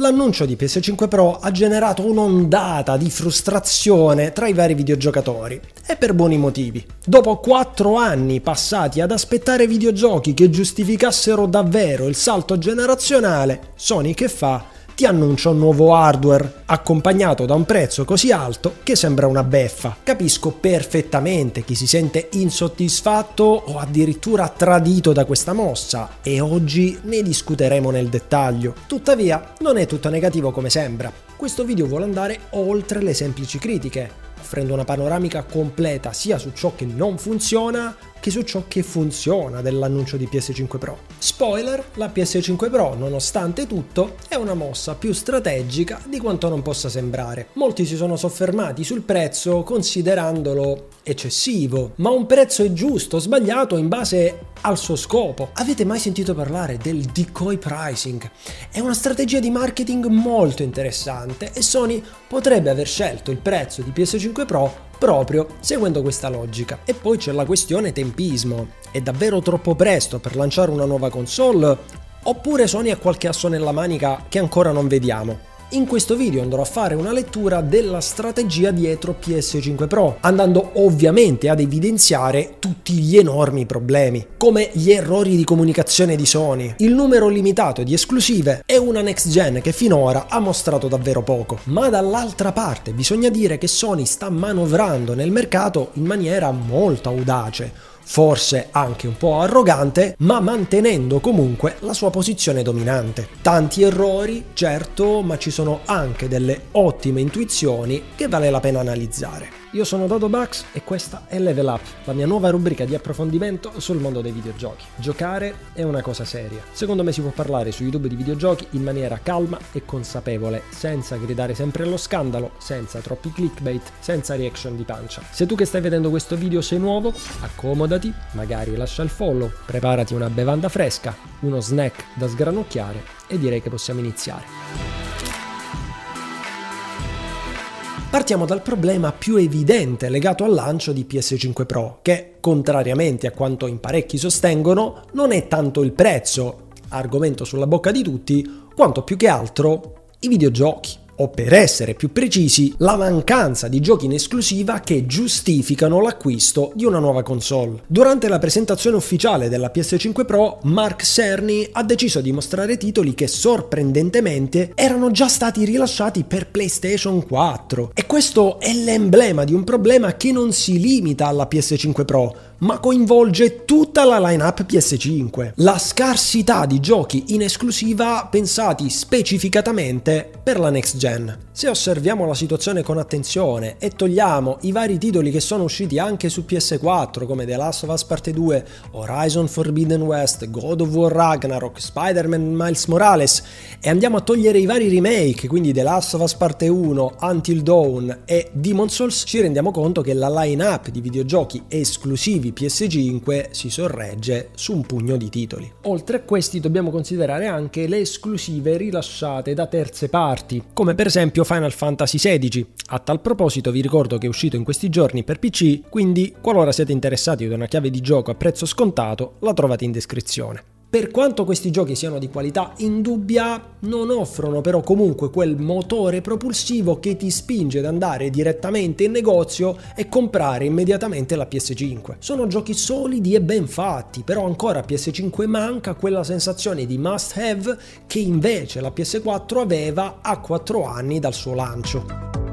L'annuncio di PS5 Pro ha generato un'ondata di frustrazione tra i vari videogiocatori e per buoni motivi. Dopo 4 anni passati ad aspettare videogiochi che giustificassero davvero il salto generazionale, Sony che fa? Ti annuncia un nuovo hardware, accompagnato da un prezzo così alto che sembra una beffa. Capisco perfettamente chi si sente insoddisfatto o addirittura tradito da questa mossa e oggi ne discuteremo nel dettaglio. Tuttavia, non è tutto negativo come sembra. Questo video vuole andare oltre le semplici critiche, offrendo una panoramica completa sia su ciò che non funziona che su ciò che funziona dell'annuncio di PS5 Pro. Spoiler, la PS5 Pro, nonostante tutto, è una mossa più strategica di quanto non possa sembrare. Molti si sono soffermati sul prezzo considerandolo eccessivo, ma un prezzo è giusto sbagliato in base al suo scopo. Avete mai sentito parlare del decoy pricing? È una strategia di marketing molto interessante e Sony potrebbe aver scelto il prezzo di PS5 Pro proprio seguendo questa logica. E poi c'è la questione tempismo. È davvero troppo presto per lanciare una nuova console? Oppure Sony ha qualche asso nella manica che ancora non vediamo? In questo video andrò a fare una lettura della strategia dietro PS5 Pro, andando ovviamente ad evidenziare tutti gli enormi problemi, come gli errori di comunicazione di Sony, il numero limitato di esclusive e una next gen che finora ha mostrato davvero poco. Ma dall'altra parte bisogna dire che Sony sta manovrando nel mercato in maniera molto audace, forse anche un po' arrogante, ma mantenendo comunque la sua posizione dominante. Tanti errori, certo, ma ci sono anche delle ottime intuizioni che vale la pena analizzare. Io sono Dodo Bugs e questa è Level Up, la mia nuova rubrica di approfondimento sul mondo dei videogiochi. Giocare è una cosa seria. Secondo me si può parlare su YouTube di videogiochi in maniera calma e consapevole, senza gridare sempre allo scandalo, senza troppi clickbait, senza reaction di pancia. Se tu che stai vedendo questo video sei nuovo, accomodati, magari lascia il follow, preparati una bevanda fresca, uno snack da sgranocchiare e direi che possiamo iniziare. Partiamo dal problema più evidente legato al lancio di PS5 Pro, che, contrariamente a quanto in parecchi sostengono, non è tanto il prezzo, argomento sulla bocca di tutti, quanto più che altro i videogiochi o per essere più precisi, la mancanza di giochi in esclusiva che giustificano l'acquisto di una nuova console. Durante la presentazione ufficiale della PS5 Pro, Mark Cerny ha deciso di mostrare titoli che sorprendentemente erano già stati rilasciati per PlayStation 4. E questo è l'emblema di un problema che non si limita alla PS5 Pro, ma coinvolge tutta la lineup PS5. La scarsità di giochi in esclusiva pensati specificatamente per la next gen. Se osserviamo la situazione con attenzione e togliamo i vari titoli che sono usciti anche su PS4 come The Last of Us Parte 2, Horizon Forbidden West, God of War Ragnarok, Spider-Man Miles Morales e andiamo a togliere i vari remake, quindi The Last of Us Parte 1, Until Dawn e Demon Souls, ci rendiamo conto che la line-up di videogiochi esclusivi di PS5 si sorregge su un pugno di titoli. Oltre a questi dobbiamo considerare anche le esclusive rilasciate da terze parti, come per esempio Final Fantasy XVI. A tal proposito vi ricordo che è uscito in questi giorni per PC, quindi qualora siete interessati ad una chiave di gioco a prezzo scontato, la trovate in descrizione. Per quanto questi giochi siano di qualità indubbia, non offrono però comunque quel motore propulsivo che ti spinge ad andare direttamente in negozio e comprare immediatamente la PS5. Sono giochi solidi e ben fatti, però ancora a PS5 manca quella sensazione di must have che invece la PS4 aveva a 4 anni dal suo lancio.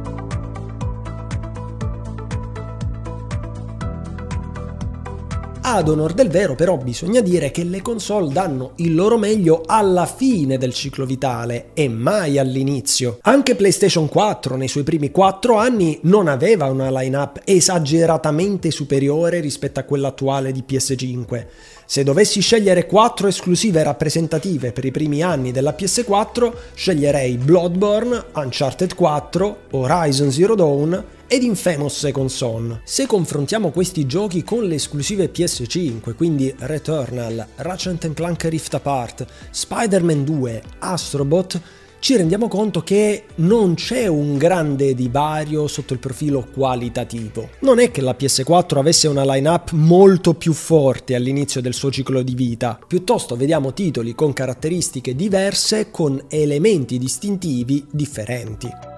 Ad onor del vero però bisogna dire che le console danno il loro meglio alla fine del ciclo vitale e mai all'inizio. Anche PlayStation 4 nei suoi primi 4 anni non aveva una line-up esageratamente superiore rispetto a quella attuale di PS5. Se dovessi scegliere 4 esclusive rappresentative per i primi anni della PS4, sceglierei Bloodborne, Uncharted 4, Horizon Zero Dawn ed Infamous Second Son. Se confrontiamo questi giochi con le esclusive PS5, quindi Returnal, Ratchet Clank Rift Apart, Spider-Man 2, Astrobot, ci rendiamo conto che non c'è un grande divario sotto il profilo qualitativo. Non è che la PS4 avesse una line-up molto più forte all'inizio del suo ciclo di vita, piuttosto vediamo titoli con caratteristiche diverse, con elementi distintivi differenti.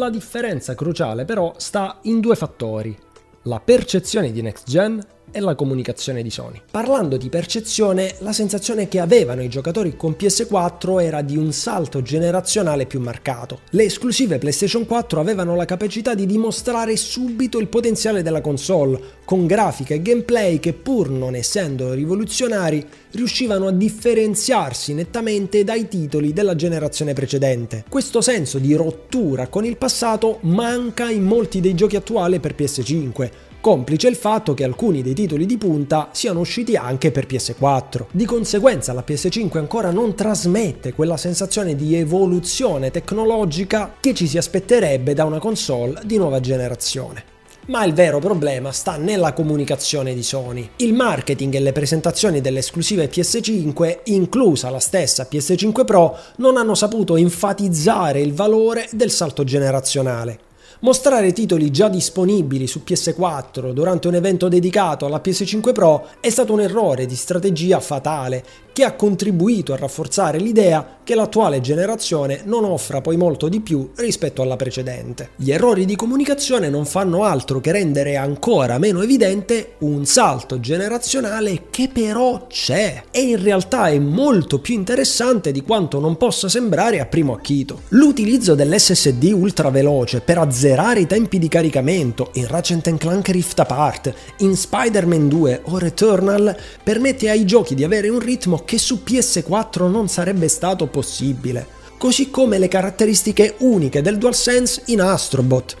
La differenza cruciale però sta in due fattori, la percezione di next gen e la comunicazione di Sony. Parlando di percezione, la sensazione che avevano i giocatori con PS4 era di un salto generazionale più marcato. Le esclusive PlayStation 4 avevano la capacità di dimostrare subito il potenziale della console, con grafica e gameplay che pur non essendo rivoluzionari, riuscivano a differenziarsi nettamente dai titoli della generazione precedente. Questo senso di rottura con il passato manca in molti dei giochi attuali per PS5 complice il fatto che alcuni dei titoli di punta siano usciti anche per PS4. Di conseguenza la PS5 ancora non trasmette quella sensazione di evoluzione tecnologica che ci si aspetterebbe da una console di nuova generazione. Ma il vero problema sta nella comunicazione di Sony. Il marketing e le presentazioni delle esclusive PS5, inclusa la stessa PS5 Pro, non hanno saputo enfatizzare il valore del salto generazionale. Mostrare titoli già disponibili su PS4 durante un evento dedicato alla PS5 Pro è stato un errore di strategia fatale che ha contribuito a rafforzare l'idea che l'attuale generazione non offra poi molto di più rispetto alla precedente. Gli errori di comunicazione non fanno altro che rendere ancora meno evidente un salto generazionale che però c'è e in realtà è molto più interessante di quanto non possa sembrare a primo acchito. L'utilizzo dell'SSD ultra veloce per azzerare i tempi di caricamento in Ratchet Clank Rift Apart, in Spider-Man 2 o Returnal permette ai giochi di avere un ritmo che su PS4 non sarebbe stato possibile, così come le caratteristiche uniche del DualSense in Astrobot.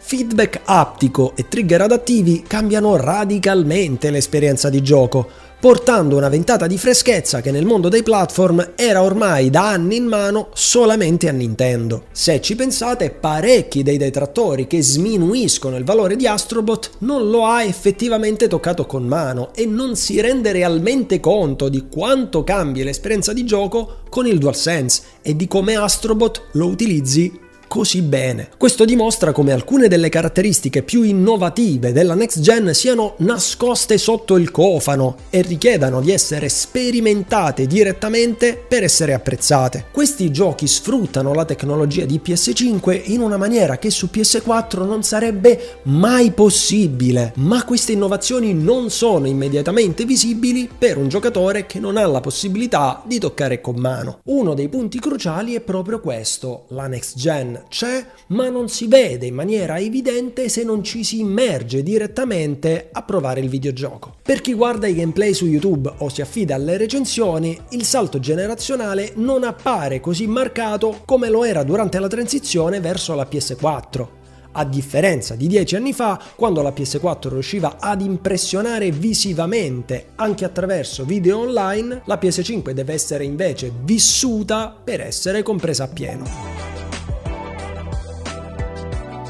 Feedback aptico e trigger adattivi cambiano radicalmente l'esperienza di gioco, portando una ventata di freschezza che nel mondo dei platform era ormai da anni in mano solamente a Nintendo. Se ci pensate, parecchi dei detrattori che sminuiscono il valore di Astrobot non lo ha effettivamente toccato con mano e non si rende realmente conto di quanto cambi l'esperienza di gioco con il DualSense e di come Astrobot lo utilizzi così bene. Questo dimostra come alcune delle caratteristiche più innovative della next gen siano nascoste sotto il cofano e richiedano di essere sperimentate direttamente per essere apprezzate. Questi giochi sfruttano la tecnologia di PS5 in una maniera che su PS4 non sarebbe mai possibile, ma queste innovazioni non sono immediatamente visibili per un giocatore che non ha la possibilità di toccare con mano. Uno dei punti cruciali è proprio questo, la next gen c'è, ma non si vede in maniera evidente se non ci si immerge direttamente a provare il videogioco. Per chi guarda i gameplay su YouTube o si affida alle recensioni, il salto generazionale non appare così marcato come lo era durante la transizione verso la PS4 a differenza di dieci anni fa, quando la PS4 riusciva ad impressionare visivamente anche attraverso video online, la PS5 deve essere invece vissuta per essere compresa appieno.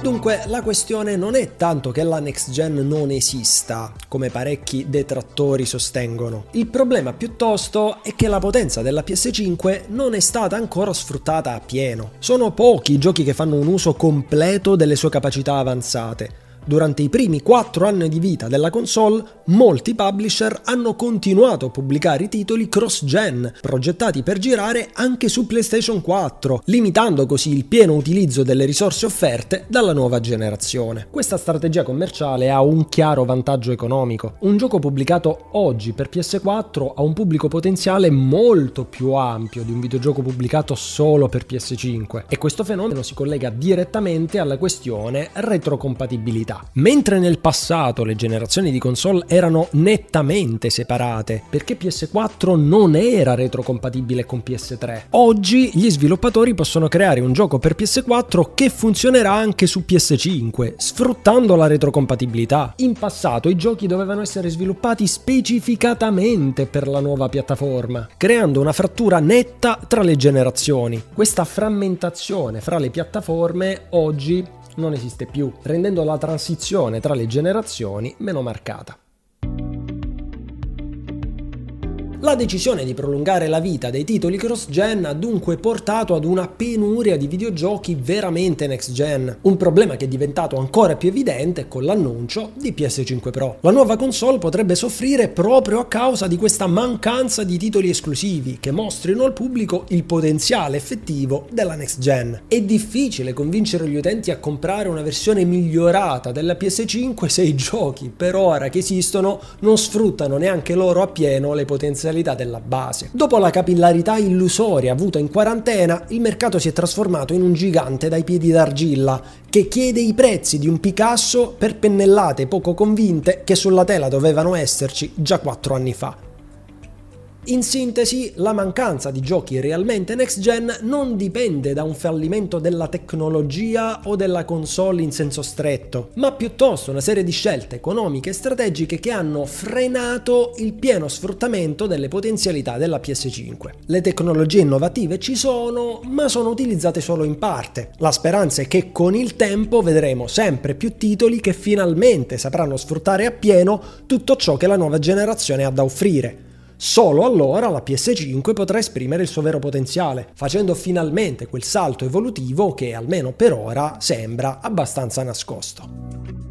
Dunque la questione non è tanto che la next gen non esista, come parecchi detrattori sostengono. Il problema piuttosto è che la potenza della PS5 non è stata ancora sfruttata a pieno. Sono pochi i giochi che fanno un uso completo delle sue capacità avanzate Durante i primi 4 anni di vita della console, molti publisher hanno continuato a pubblicare i titoli cross-gen, progettati per girare anche su PlayStation 4, limitando così il pieno utilizzo delle risorse offerte dalla nuova generazione. Questa strategia commerciale ha un chiaro vantaggio economico. Un gioco pubblicato oggi per PS4 ha un pubblico potenziale molto più ampio di un videogioco pubblicato solo per PS5 e questo fenomeno si collega direttamente alla questione retrocompatibilità Mentre nel passato le generazioni di console erano nettamente separate, perché PS4 non era retrocompatibile con PS3, oggi gli sviluppatori possono creare un gioco per PS4 che funzionerà anche su PS5, sfruttando la retrocompatibilità. In passato i giochi dovevano essere sviluppati specificatamente per la nuova piattaforma, creando una frattura netta tra le generazioni. Questa frammentazione fra le piattaforme oggi non esiste più, rendendo la transizione tra le generazioni meno marcata. La decisione di prolungare la vita dei titoli cross-gen ha dunque portato ad una penuria di videogiochi veramente next-gen, un problema che è diventato ancora più evidente con l'annuncio di PS5 Pro. La nuova console potrebbe soffrire proprio a causa di questa mancanza di titoli esclusivi che mostrino al pubblico il potenziale effettivo della next-gen. È difficile convincere gli utenti a comprare una versione migliorata della PS5 se i giochi per ora che esistono non sfruttano neanche loro appieno le potenzialità potenzialità della base. Dopo la capillarità illusoria avuta in quarantena, il mercato si è trasformato in un gigante dai piedi d'argilla che chiede i prezzi di un Picasso per pennellate poco convinte che sulla tela dovevano esserci già quattro anni fa. In sintesi, la mancanza di giochi realmente next gen non dipende da un fallimento della tecnologia o della console in senso stretto, ma piuttosto una serie di scelte economiche e strategiche che hanno frenato il pieno sfruttamento delle potenzialità della PS5. Le tecnologie innovative ci sono, ma sono utilizzate solo in parte. La speranza è che con il tempo vedremo sempre più titoli che finalmente sapranno sfruttare appieno tutto ciò che la nuova generazione ha da offrire Solo allora la PS5 potrà esprimere il suo vero potenziale, facendo finalmente quel salto evolutivo che, almeno per ora, sembra abbastanza nascosto.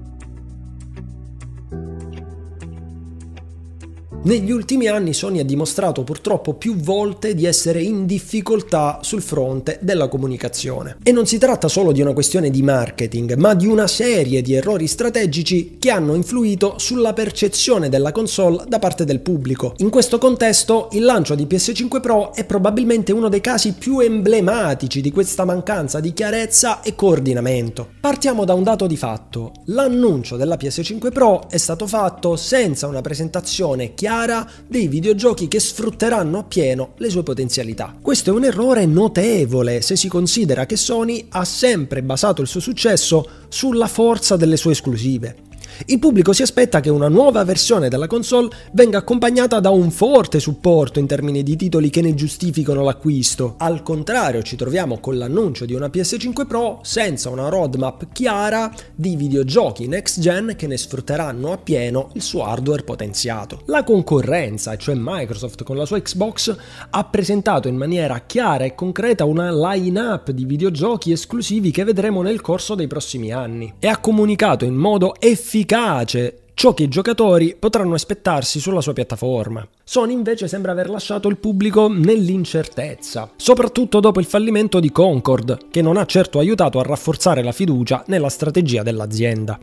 Negli ultimi anni Sony ha dimostrato purtroppo più volte di essere in difficoltà sul fronte della comunicazione. E non si tratta solo di una questione di marketing, ma di una serie di errori strategici che hanno influito sulla percezione della console da parte del pubblico. In questo contesto, il lancio di PS5 Pro è probabilmente uno dei casi più emblematici di questa mancanza di chiarezza e coordinamento. Partiamo da un dato di fatto. L'annuncio della PS5 Pro è stato fatto senza una presentazione chiara chiara dei videogiochi che sfrutteranno appieno le sue potenzialità. Questo è un errore notevole se si considera che Sony ha sempre basato il suo successo sulla forza delle sue esclusive. Il pubblico si aspetta che una nuova versione della console venga accompagnata da un forte supporto in termini di titoli che ne giustificano l'acquisto. Al contrario, ci troviamo con l'annuncio di una PS5 Pro senza una roadmap chiara di videogiochi next gen che ne sfrutteranno appieno il suo hardware potenziato. La concorrenza, cioè Microsoft con la sua Xbox, ha presentato in maniera chiara e concreta una line-up di videogiochi esclusivi che vedremo nel corso dei prossimi anni e ha comunicato in modo efficace efficace ciò che i giocatori potranno aspettarsi sulla sua piattaforma. Sony invece sembra aver lasciato il pubblico nell'incertezza, soprattutto dopo il fallimento di Concord, che non ha certo aiutato a rafforzare la fiducia nella strategia dell'azienda.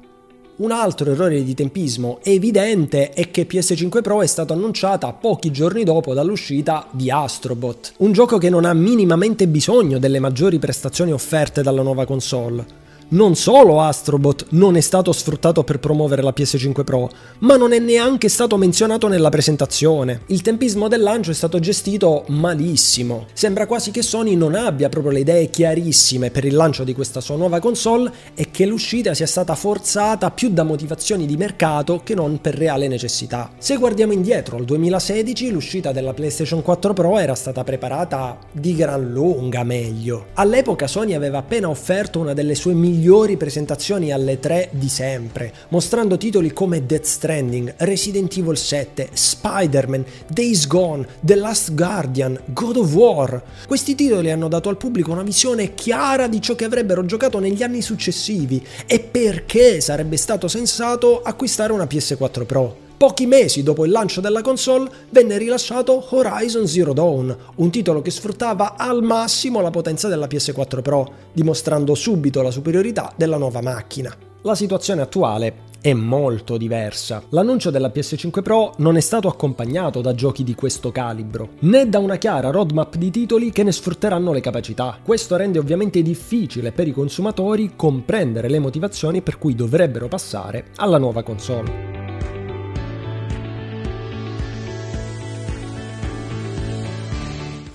Un altro errore di tempismo evidente è che PS5 Pro è stata annunciata pochi giorni dopo dall'uscita di Astrobot, un gioco che non ha minimamente bisogno delle maggiori prestazioni offerte dalla nuova console. Non solo Astrobot non è stato sfruttato per promuovere la PS5 Pro, ma non è neanche stato menzionato nella presentazione. Il tempismo del lancio è stato gestito malissimo. Sembra quasi che Sony non abbia proprio le idee chiarissime per il lancio di questa sua nuova console e che l'uscita sia stata forzata più da motivazioni di mercato che non per reale necessità. Se guardiamo indietro al 2016, l'uscita della PlayStation 4 Pro era stata preparata di gran lunga meglio. All'epoca Sony aveva appena offerto una delle sue migliori migliori presentazioni alle 3 di sempre, mostrando titoli come Death Stranding, Resident Evil 7, Spider-Man, Days Gone, The Last Guardian, God of War. Questi titoli hanno dato al pubblico una visione chiara di ciò che avrebbero giocato negli anni successivi e perché sarebbe stato sensato acquistare una PS4 Pro. Pochi mesi dopo il lancio della console venne rilasciato Horizon Zero Dawn, un titolo che sfruttava al massimo la potenza della PS4 Pro, dimostrando subito la superiorità della nuova macchina. La situazione attuale è molto diversa. L'annuncio della PS5 Pro non è stato accompagnato da giochi di questo calibro, né da una chiara roadmap di titoli che ne sfrutteranno le capacità. Questo rende ovviamente difficile per i consumatori comprendere le motivazioni per cui dovrebbero passare alla nuova console.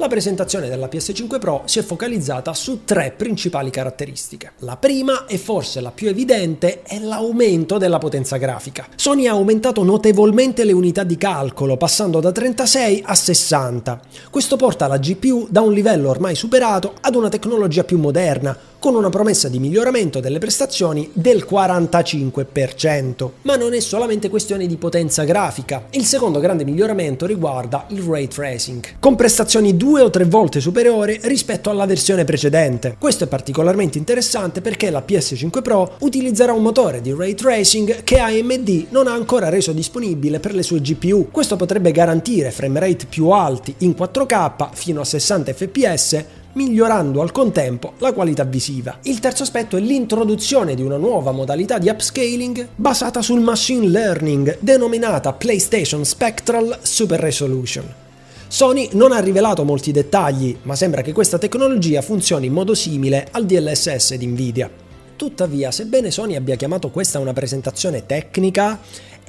La presentazione della PS5 Pro si è focalizzata su tre principali caratteristiche. La prima, e forse la più evidente, è l'aumento della potenza grafica. Sony ha aumentato notevolmente le unità di calcolo, passando da 36 a 60. Questo porta la GPU da un livello ormai superato ad una tecnologia più moderna, con una promessa di miglioramento delle prestazioni del 45%. Ma non è solamente questione di potenza grafica. Il secondo grande miglioramento riguarda il ray tracing, con prestazioni due o tre volte superiori rispetto alla versione precedente. Questo è particolarmente interessante perché la PS5 Pro utilizzerà un motore di ray tracing che AMD non ha ancora reso disponibile per le sue GPU. Questo potrebbe garantire framerate più alti in 4K fino a 60 fps migliorando al contempo la qualità visiva. Il terzo aspetto è l'introduzione di una nuova modalità di upscaling basata sul machine learning denominata PlayStation Spectral Super Resolution. Sony non ha rivelato molti dettagli, ma sembra che questa tecnologia funzioni in modo simile al DLSS di Nvidia. Tuttavia, sebbene Sony abbia chiamato questa una presentazione tecnica,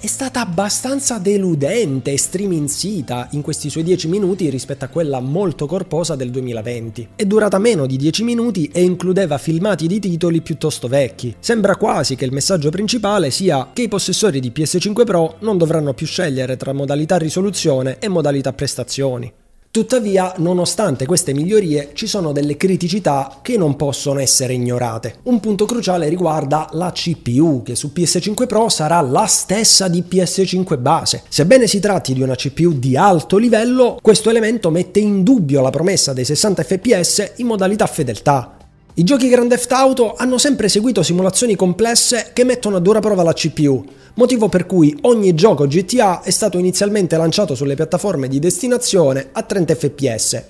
è stata abbastanza deludente e striminzita in questi suoi 10 minuti rispetto a quella molto corposa del 2020. È durata meno di 10 minuti e includeva filmati di titoli piuttosto vecchi. Sembra quasi che il messaggio principale sia che i possessori di PS5 Pro non dovranno più scegliere tra modalità risoluzione e modalità prestazioni. Tuttavia, nonostante queste migliorie, ci sono delle criticità che non possono essere ignorate. Un punto cruciale riguarda la CPU, che su PS5 Pro sarà la stessa di PS5 base. Sebbene si tratti di una CPU di alto livello, questo elemento mette in dubbio la promessa dei 60 fps in modalità fedeltà. I giochi Grand Theft Auto hanno sempre seguito simulazioni complesse che mettono a dura prova la CPU, motivo per cui ogni gioco GTA è stato inizialmente lanciato sulle piattaforme di destinazione a 30 fps.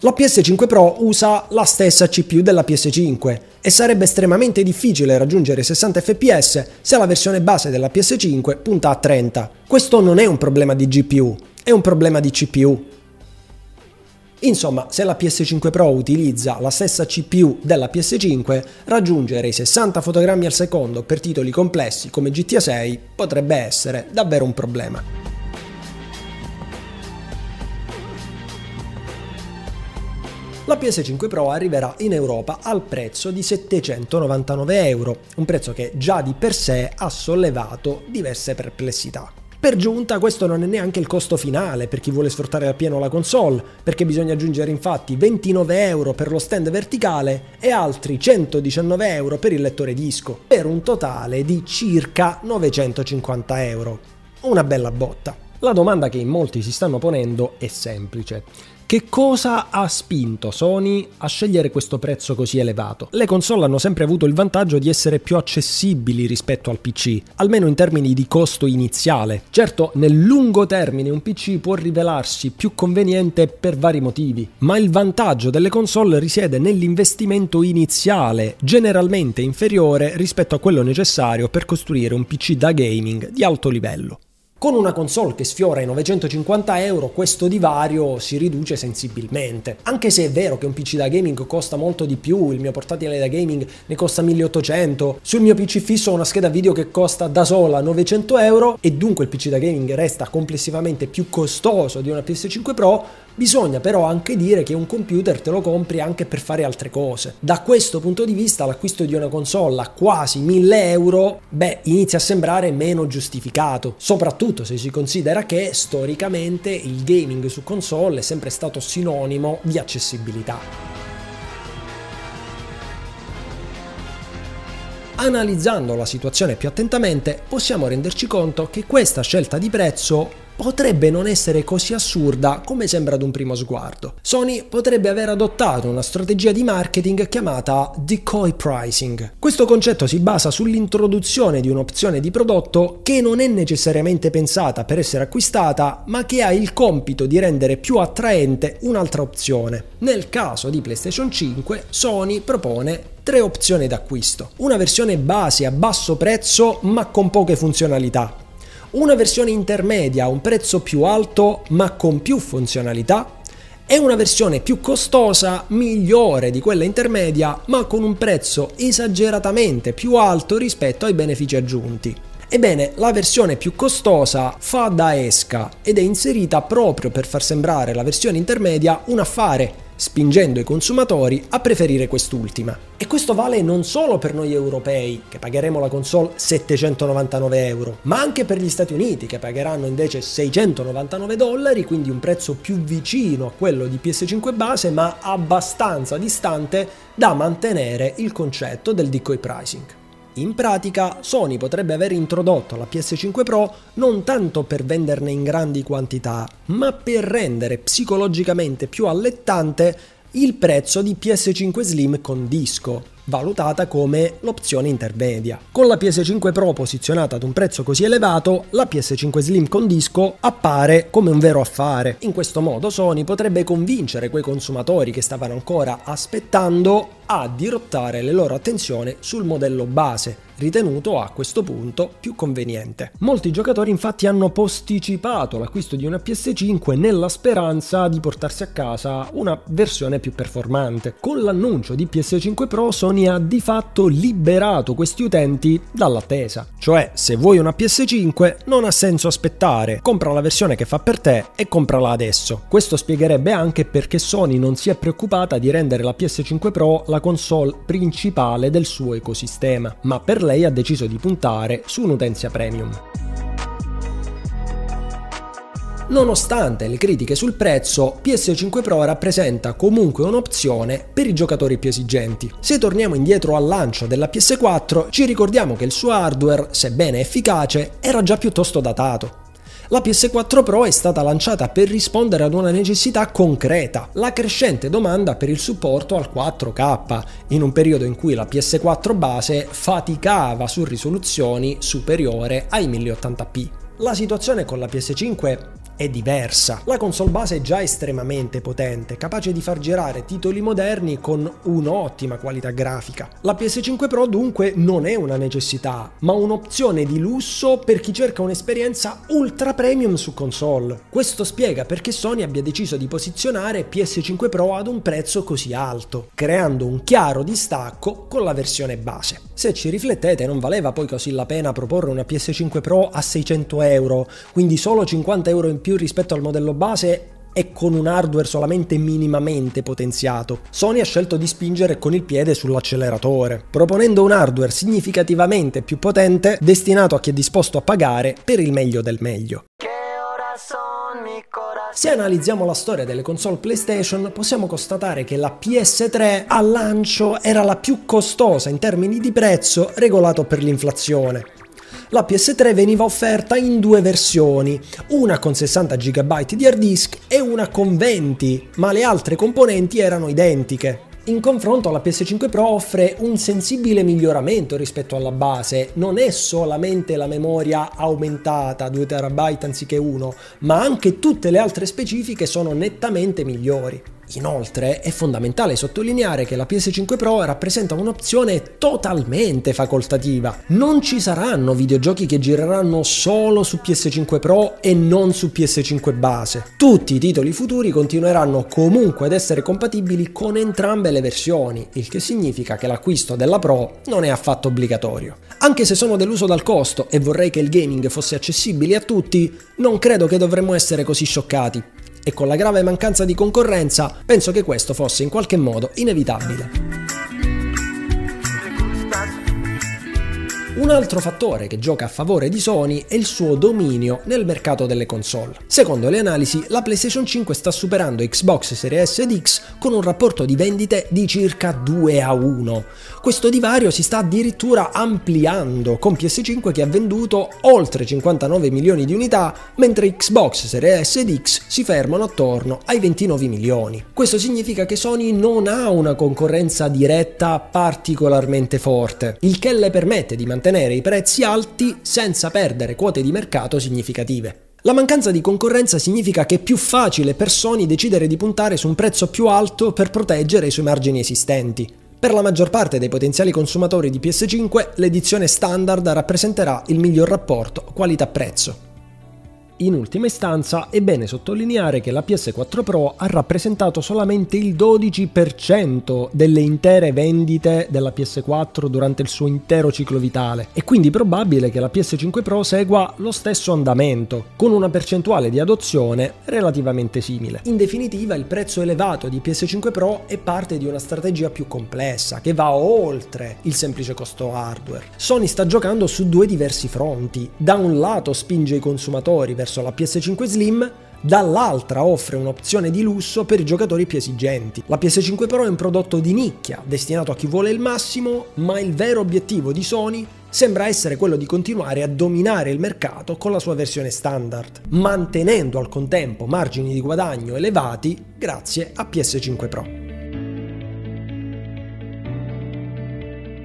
La PS5 Pro usa la stessa CPU della PS5 e sarebbe estremamente difficile raggiungere 60 fps se la versione base della PS5 punta a 30. Questo non è un problema di GPU, è un problema di CPU. Insomma, se la PS5 Pro utilizza la stessa CPU della PS5, raggiungere i 60 fotogrammi al secondo per titoli complessi come GTA 6 potrebbe essere davvero un problema. La PS5 Pro arriverà in Europa al prezzo di 799 euro, un prezzo che già di per sé ha sollevato diverse perplessità. Per giunta questo non è neanche il costo finale per chi vuole sfruttare appieno la console, perché bisogna aggiungere infatti 29 euro per lo stand verticale e altri 119 euro per il lettore disco, per un totale di circa 950 euro. Una bella botta. La domanda che in molti si stanno ponendo è semplice. Che cosa ha spinto Sony a scegliere questo prezzo così elevato? Le console hanno sempre avuto il vantaggio di essere più accessibili rispetto al PC, almeno in termini di costo iniziale. Certo, nel lungo termine un PC può rivelarsi più conveniente per vari motivi, ma il vantaggio delle console risiede nell'investimento iniziale, generalmente inferiore rispetto a quello necessario per costruire un PC da gaming di alto livello. Con una console che sfiora i 950 euro questo divario si riduce sensibilmente. Anche se è vero che un PC da gaming costa molto di più, il mio portatile da gaming ne costa 1800, sul mio PC fisso ho una scheda video che costa da sola 900 euro e dunque il PC da gaming resta complessivamente più costoso di una PS5 Pro, Bisogna però anche dire che un computer te lo compri anche per fare altre cose. Da questo punto di vista l'acquisto di una console a quasi 1000 euro, beh, inizia a sembrare meno giustificato, soprattutto se si considera che storicamente il gaming su console è sempre stato sinonimo di accessibilità. Analizzando la situazione più attentamente, possiamo renderci conto che questa scelta di prezzo potrebbe non essere così assurda come sembra ad un primo sguardo. Sony potrebbe aver adottato una strategia di marketing chiamata decoy pricing. Questo concetto si basa sull'introduzione di un'opzione di prodotto che non è necessariamente pensata per essere acquistata, ma che ha il compito di rendere più attraente un'altra opzione. Nel caso di PlayStation 5, Sony propone tre opzioni d'acquisto. Una versione base a basso prezzo ma con poche funzionalità, una versione intermedia a un prezzo più alto ma con più funzionalità e una versione più costosa, migliore di quella intermedia, ma con un prezzo esageratamente più alto rispetto ai benefici aggiunti. Ebbene, la versione più costosa fa da esca ed è inserita proprio per far sembrare la versione intermedia un affare spingendo i consumatori a preferire quest'ultima. E questo vale non solo per noi europei, che pagheremo la console 799 euro, ma anche per gli Stati Uniti, che pagheranno invece 699 dollari, quindi un prezzo più vicino a quello di PS5 base, ma abbastanza distante da mantenere il concetto del decoy pricing. In pratica Sony potrebbe aver introdotto la PS5 Pro non tanto per venderne in grandi quantità, ma per rendere psicologicamente più allettante il prezzo di PS5 Slim con disco, valutata come l'opzione intermedia. Con la PS5 Pro posizionata ad un prezzo così elevato, la PS5 Slim con disco appare come un vero affare. In questo modo Sony potrebbe convincere quei consumatori che stavano ancora aspettando a dirottare le loro attenzioni sul modello base, ritenuto a questo punto più conveniente. Molti giocatori infatti hanno posticipato l'acquisto di una PS5 nella speranza di portarsi a casa una versione più performante. Con l'annuncio di PS5 Pro Sony ha di fatto liberato questi utenti dall'attesa. Cioè, se vuoi una PS5 non ha senso aspettare, compra la versione che fa per te e comprala adesso. Questo spiegherebbe anche perché Sony non si è preoccupata di rendere la PS5 Pro la console principale del suo ecosistema, ma per lei ha deciso di puntare su un'utenza premium. Nonostante le critiche sul prezzo, PS5 Pro rappresenta comunque un'opzione per i giocatori più esigenti. Se torniamo indietro al lancio della PS4, ci ricordiamo che il suo hardware, sebbene efficace, era già piuttosto datato. La PS4 Pro è stata lanciata per rispondere ad una necessità concreta, la crescente domanda per il supporto al 4K, in un periodo in cui la PS4 base faticava su risoluzioni superiore ai 1080p. La situazione con la PS5 è diversa. La console base è già estremamente potente, capace di far girare titoli moderni con un'ottima qualità grafica. La PS5 Pro dunque non è una necessità, ma un'opzione di lusso per chi cerca un'esperienza ultra premium su console. Questo spiega perché Sony abbia deciso di posizionare PS5 Pro ad un prezzo così alto, creando un chiaro distacco con la versione base. Se ci riflettete non valeva poi così la pena proporre una PS5 Pro a 600 euro, quindi solo 50 euro in più rispetto al modello base e con un hardware solamente minimamente potenziato. Sony ha scelto di spingere con il piede sull'acceleratore, proponendo un hardware significativamente più potente destinato a chi è disposto a pagare per il meglio del meglio. Se analizziamo la storia delle console PlayStation, possiamo constatare che la PS3 al lancio era la più costosa in termini di prezzo regolato per l'inflazione la PS3 veniva offerta in due versioni, una con 60 GB di hard disk e una con 20, ma le altre componenti erano identiche. In confronto la PS5 Pro offre un sensibile miglioramento rispetto alla base, non è solamente la memoria aumentata 2 TB anziché 1, ma anche tutte le altre specifiche sono nettamente migliori. Inoltre è fondamentale sottolineare che la PS5 Pro rappresenta un'opzione totalmente facoltativa. Non ci saranno videogiochi che gireranno solo su PS5 Pro e non su PS5 base. Tutti i titoli futuri continueranno comunque ad essere compatibili con entrambe le versioni, il che significa che l'acquisto della Pro non è affatto obbligatorio. Anche se sono deluso dal costo e vorrei che il gaming fosse accessibile a tutti, non credo che dovremmo essere così scioccati e con la grave mancanza di concorrenza penso che questo fosse in qualche modo inevitabile. Un altro fattore che gioca a favore di Sony è il suo dominio nel mercato delle console. Secondo le analisi, la PlayStation 5 sta superando Xbox Series S ed X con un rapporto di vendite di circa 2 a 1. Questo divario si sta addirittura ampliando, con PS5 che ha venduto oltre 59 milioni di unità, mentre Xbox Series S ed X si fermano attorno ai 29 milioni. Questo significa che Sony non ha una concorrenza diretta particolarmente forte, il che le permette di mantenere mantenere i prezzi alti senza perdere quote di mercato significative. La mancanza di concorrenza significa che è più facile per Sony decidere di puntare su un prezzo più alto per proteggere i suoi margini esistenti. Per la maggior parte dei potenziali consumatori di PS5 l'edizione standard rappresenterà il miglior rapporto qualità-prezzo. In ultima istanza è bene sottolineare che la PS4 Pro ha rappresentato solamente il 12% delle intere vendite della PS4 durante il suo intero ciclo vitale, è quindi probabile che la PS5 Pro segua lo stesso andamento, con una percentuale di adozione relativamente simile. In definitiva il prezzo elevato di PS5 Pro è parte di una strategia più complessa, che va oltre il semplice costo hardware. Sony sta giocando su due diversi fronti, da un lato spinge i consumatori verso la PS5 Slim, dall'altra offre un'opzione di lusso per i giocatori più esigenti. La PS5 Pro è un prodotto di nicchia, destinato a chi vuole il massimo, ma il vero obiettivo di Sony sembra essere quello di continuare a dominare il mercato con la sua versione standard, mantenendo al contempo margini di guadagno elevati grazie a PS5 Pro.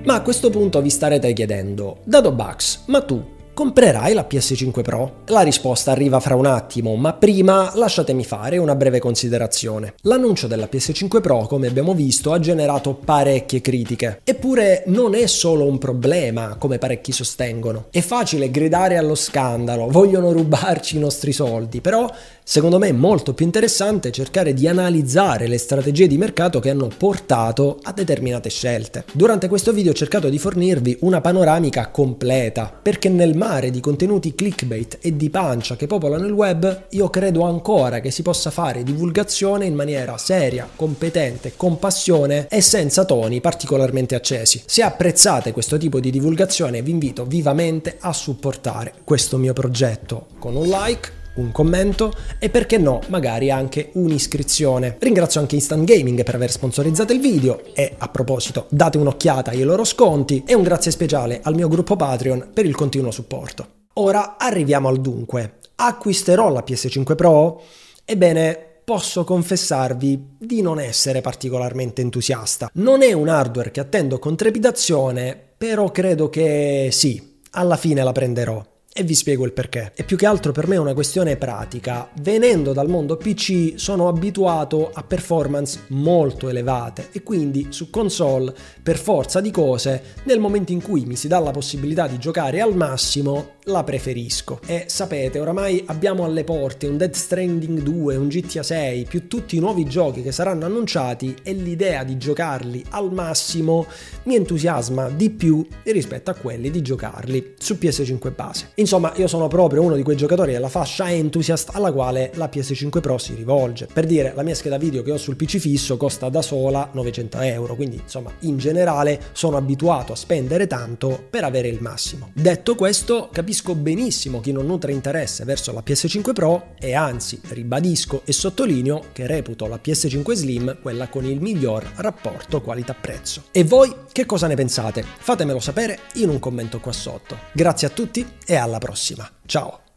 Ma a questo punto vi starete chiedendo, Dado Bugs, ma tu Comprerai la PS5 Pro? La risposta arriva fra un attimo, ma prima lasciatemi fare una breve considerazione. L'annuncio della PS5 Pro, come abbiamo visto, ha generato parecchie critiche. Eppure non è solo un problema, come parecchi sostengono. È facile gridare allo scandalo, vogliono rubarci i nostri soldi, però secondo me è molto più interessante cercare di analizzare le strategie di mercato che hanno portato a determinate scelte. Durante questo video ho cercato di fornirvi una panoramica completa, perché nel mare di contenuti clickbait e di pancia che popolano il web, io credo ancora che si possa fare divulgazione in maniera seria, competente, con passione e senza toni particolarmente accesi. Se apprezzate questo tipo di divulgazione vi invito vivamente a supportare questo mio progetto con un like un commento e perché no, magari anche un'iscrizione. Ringrazio anche Instant Gaming per aver sponsorizzato il video e a proposito date un'occhiata ai loro sconti e un grazie speciale al mio gruppo Patreon per il continuo supporto. Ora arriviamo al dunque. Acquisterò la PS5 Pro? Ebbene, posso confessarvi di non essere particolarmente entusiasta. Non è un hardware che attendo con trepidazione, però credo che sì, alla fine la prenderò. E vi spiego il perché. E più che altro per me è una questione pratica. Venendo dal mondo PC sono abituato a performance molto elevate e quindi su console, per forza di cose, nel momento in cui mi si dà la possibilità di giocare al massimo, la preferisco. E sapete, oramai abbiamo alle porte un Dead Stranding 2, un GTA 6, più tutti i nuovi giochi che saranno annunciati e l'idea di giocarli al massimo mi entusiasma di più rispetto a quelli di giocarli su PS5 base. Insomma, io sono proprio uno di quei giocatori della fascia entusiast alla quale la PS5 Pro si rivolge. Per dire, la mia scheda video che ho sul PC fisso costa da sola 900 euro, quindi insomma, in generale sono abituato a spendere tanto per avere il massimo. Detto questo, capisco benissimo chi non nutre interesse verso la PS5 Pro e anzi ribadisco e sottolineo che reputo la PS5 Slim quella con il miglior rapporto qualità-prezzo. E voi che cosa ne pensate? Fatemelo sapere in un commento qua sotto. Grazie a tutti e alla prossima. Ciao!